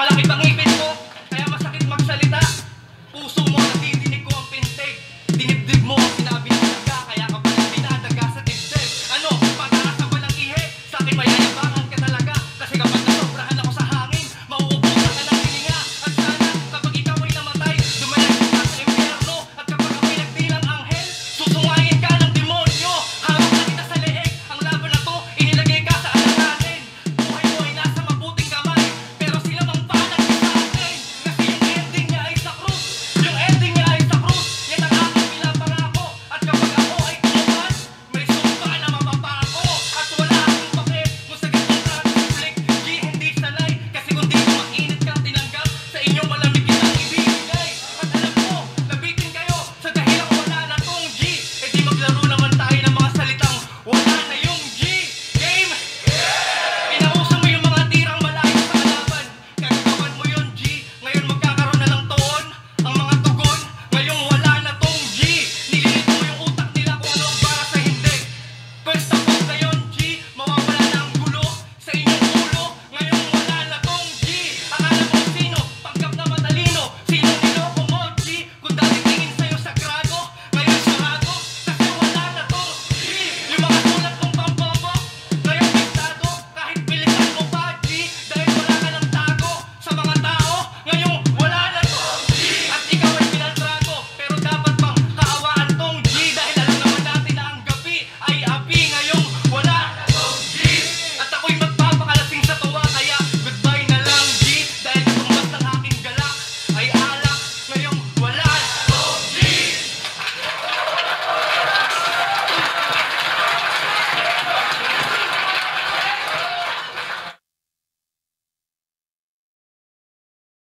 malaki pang ipin mo, kaya masakit magsalita. Puso mo